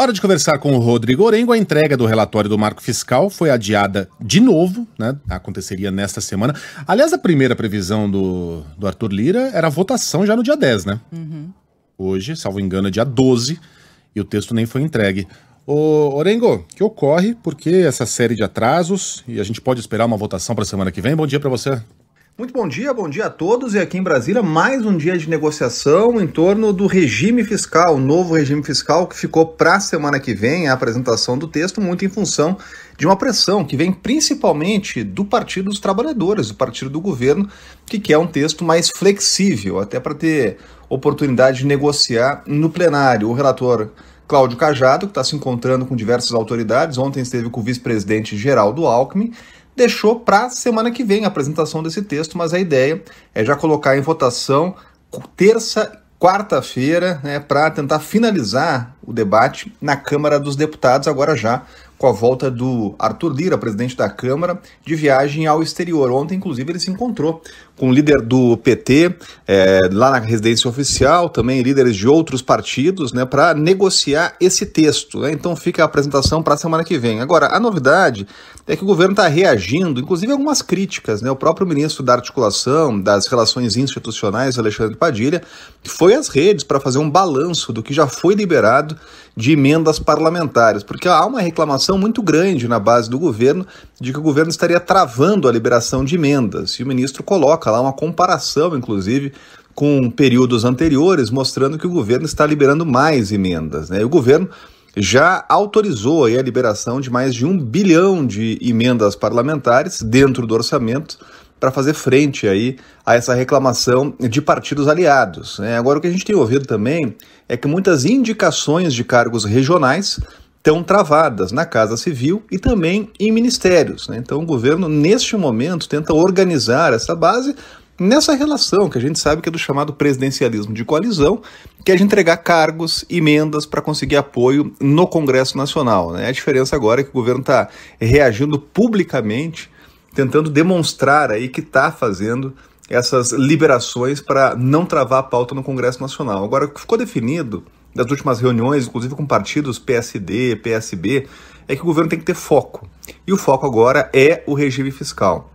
Hora de conversar com o Rodrigo Orengo. A entrega do relatório do marco fiscal foi adiada de novo, né? Aconteceria nesta semana. Aliás, a primeira previsão do, do Arthur Lira era a votação já no dia 10, né? Uhum. Hoje, salvo engano, é dia 12 e o texto nem foi entregue. Ô, Orengo, que ocorre? Por que essa série de atrasos? E a gente pode esperar uma votação para a semana que vem? Bom dia para você. Muito bom dia, bom dia a todos. E aqui em Brasília, mais um dia de negociação em torno do regime fiscal, o novo regime fiscal que ficou para a semana que vem, a apresentação do texto, muito em função de uma pressão que vem principalmente do Partido dos Trabalhadores, do partido do governo, que quer um texto mais flexível, até para ter oportunidade de negociar no plenário. O relator Cláudio Cajado, que está se encontrando com diversas autoridades, ontem esteve com o vice-presidente Geraldo Alckmin deixou para semana que vem a apresentação desse texto, mas a ideia é já colocar em votação terça, quarta-feira, né, para tentar finalizar o debate na Câmara dos Deputados, agora já com a volta do Arthur Lira, presidente da Câmara, de viagem ao exterior. Ontem, inclusive, ele se encontrou com o líder do PT, é, lá na residência oficial, também líderes de outros partidos, né, para negociar esse texto. Né? Então fica a apresentação para a semana que vem. Agora, a novidade é que o governo está reagindo, inclusive algumas críticas. Né? O próprio ministro da Articulação, das Relações Institucionais, Alexandre Padilha, foi às redes para fazer um balanço do que já foi liberado de emendas parlamentares, porque há uma reclamação muito grande na base do governo de que o governo estaria travando a liberação de emendas. E o ministro coloca lá uma comparação, inclusive, com períodos anteriores, mostrando que o governo está liberando mais emendas. Né? E o governo já autorizou a liberação de mais de um bilhão de emendas parlamentares dentro do orçamento para fazer frente aí a essa reclamação de partidos aliados. Né? Agora, o que a gente tem ouvido também é que muitas indicações de cargos regionais estão travadas na Casa Civil e também em ministérios. Né? Então, o governo, neste momento, tenta organizar essa base nessa relação que a gente sabe que é do chamado presidencialismo de coalizão, que é de entregar cargos, emendas para conseguir apoio no Congresso Nacional. Né? A diferença agora é que o governo está reagindo publicamente tentando demonstrar aí que está fazendo essas liberações para não travar a pauta no Congresso Nacional. Agora, o que ficou definido das últimas reuniões, inclusive com partidos PSD, PSB, é que o governo tem que ter foco. E o foco agora é o regime fiscal.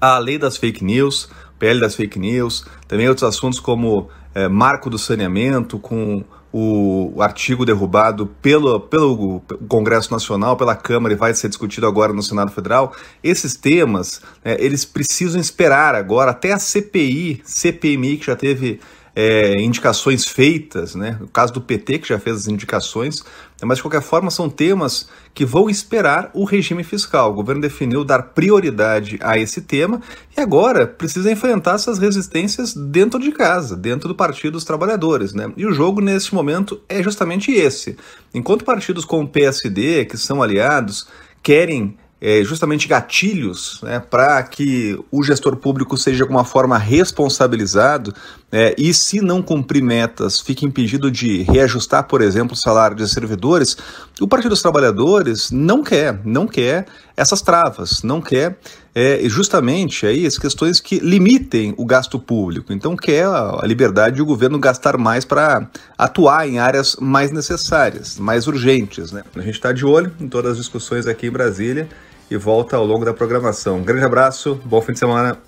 A lei das fake news, PL das fake news, também outros assuntos como é, marco do saneamento, com o, artigo derrubado pelo, pelo Congresso Nacional, pela Câmara e vai ser discutido agora no Senado Federal, esses temas, né, eles precisam esperar agora até a CPI, CPMI, que já teve é, indicações feitas, né? O caso do PT, que já fez as indicações, mas de qualquer forma são temas que vão esperar o regime fiscal. O governo definiu dar prioridade a esse tema e agora precisa enfrentar essas resistências dentro de casa, dentro do Partido dos Trabalhadores. Né? E o jogo nesse momento é justamente esse. Enquanto partidos como o PSD, que são aliados, querem é, justamente gatilhos né, para que o gestor público seja de alguma forma responsabilizado é, e, se não cumprir metas, fique impedido de reajustar, por exemplo, o salário de servidores, o Partido dos Trabalhadores não quer, não quer essas travas, não quer é, justamente aí as questões que limitem o gasto público. Então quer a liberdade de o governo gastar mais para atuar em áreas mais necessárias, mais urgentes. Né? A gente está de olho em todas as discussões aqui em Brasília e volta ao longo da programação. Um grande abraço, bom fim de semana.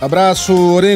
Abraço, Orengo.